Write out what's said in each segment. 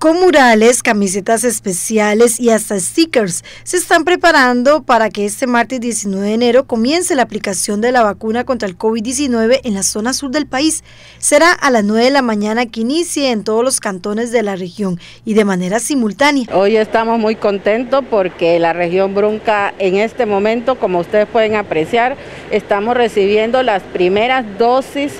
Con murales, camisetas especiales y hasta stickers, se están preparando para que este martes 19 de enero comience la aplicación de la vacuna contra el COVID-19 en la zona sur del país. Será a las 9 de la mañana que inicie en todos los cantones de la región y de manera simultánea. Hoy estamos muy contentos porque la región Brunca en este momento, como ustedes pueden apreciar, estamos recibiendo las primeras dosis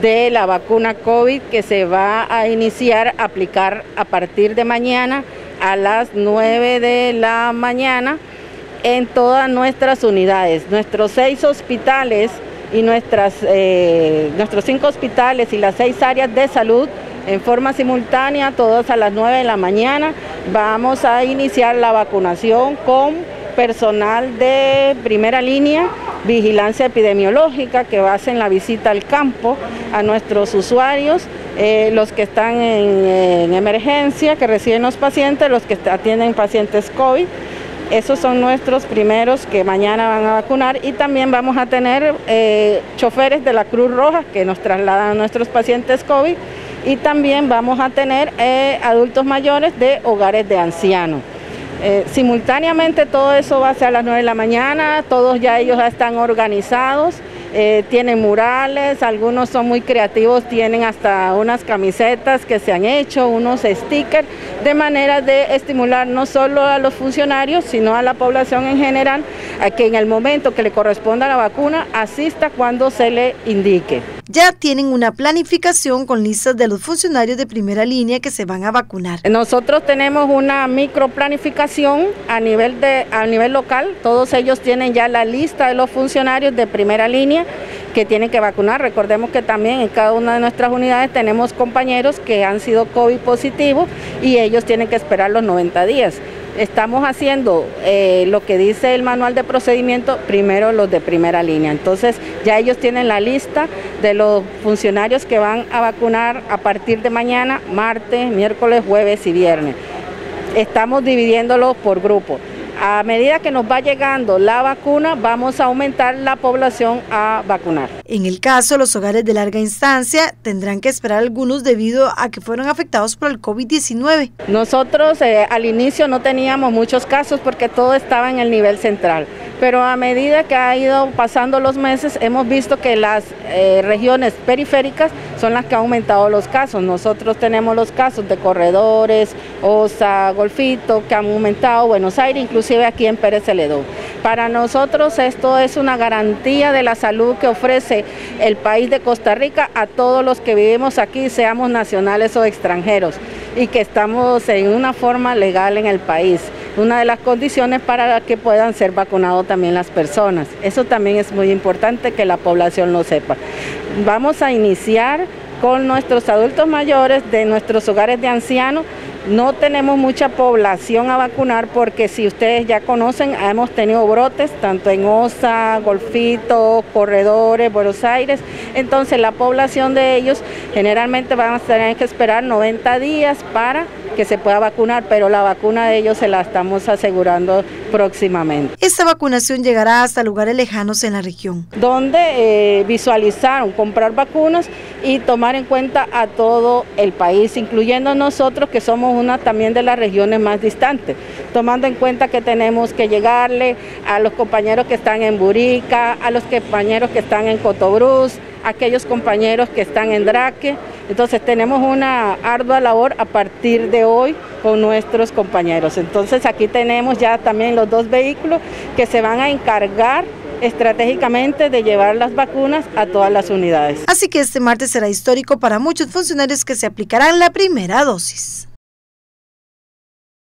de la vacuna COVID que se va a iniciar a aplicar a partir de mañana a las 9 de la mañana en todas nuestras unidades. Nuestros seis hospitales y nuestras, eh, nuestros cinco hospitales y las seis áreas de salud en forma simultánea, todos a las 9 de la mañana, vamos a iniciar la vacunación con personal de primera línea vigilancia epidemiológica que hacer la visita al campo a nuestros usuarios, eh, los que están en, emergencia, que reciben los pacientes, los que atienden pacientes COVID. Esos son nuestros primeros que mañana van a vacunar y también vamos a tener eh, choferes de la Cruz Roja que nos trasladan a nuestros pacientes COVID y también vamos a tener eh, adultos mayores de hogares de ancianos. Eh, simultáneamente todo eso va a ser a las 9 de la mañana, todos ya ellos ya están organizados, eh, tienen murales, algunos son muy creativos, tienen hasta unas camisetas que se han hecho, unos stickers, de manera de estimular no solo a los funcionarios, sino a la población en general, a que en el momento que le corresponda la vacuna asista cuando se le indique. Ya tienen una planificación con listas de los funcionarios de primera línea que se van a vacunar. Nosotros tenemos una micro planificación a nivel, de, a nivel local, todos ellos tienen ya la lista de los funcionarios de primera línea que tienen que vacunar. Recordemos que también en cada una de nuestras unidades tenemos compañeros que han sido COVID positivos y ellos tienen que esperar los 90 días estamos haciendo eh, lo que dice el manual de procedimiento, primero los de primera línea. Entonces ya ellos tienen la lista de los funcionarios que van a vacunar a partir de mañana, martes, miércoles, jueves y viernes. Estamos dividiéndolos por grupos a medida que nos va llegando la vacuna, vamos a aumentar la población a vacunar. En el caso, los hogares de larga instancia tendrán que esperar algunos debido a que fueron afectados por el COVID-19. Nosotros eh, al inicio no teníamos muchos casos porque todo estaba en el nivel central pero a medida que ha ido pasando los meses hemos visto que las eh, regiones periféricas son las que han aumentado los casos. Nosotros tenemos los casos de corredores, Osa, Golfito, que han aumentado, Buenos Aires, inclusive aquí en Pérez Celedón. Para nosotros esto es una garantía de la salud que ofrece el país de Costa Rica a todos los que vivimos aquí, seamos nacionales o extranjeros, y que estamos en una forma legal en el país una de las condiciones para que puedan ser vacunados también las personas. Eso también es muy importante que la población lo sepa. Vamos a iniciar con nuestros adultos mayores de nuestros hogares de ancianos. No tenemos mucha población a vacunar porque si ustedes ya conocen, hemos tenido brotes tanto en Osa, Golfito, Corredores, Buenos Aires. Entonces la población de ellos generalmente van a tener que esperar 90 días para que se pueda vacunar, pero la vacuna de ellos se la estamos asegurando próximamente. Esta vacunación llegará hasta lugares lejanos en la región. Donde eh, visualizaron comprar vacunas y tomar en cuenta a todo el país, incluyendo nosotros que somos una también de las regiones más distantes, tomando en cuenta que tenemos que llegarle a los compañeros que están en Burica, a los compañeros que están en Cotobruz, aquellos compañeros que están en Draque. Entonces tenemos una ardua labor a partir de hoy con nuestros compañeros. Entonces aquí tenemos ya también los dos vehículos que se van a encargar estratégicamente de llevar las vacunas a todas las unidades. Así que este martes será histórico para muchos funcionarios que se aplicarán la primera dosis.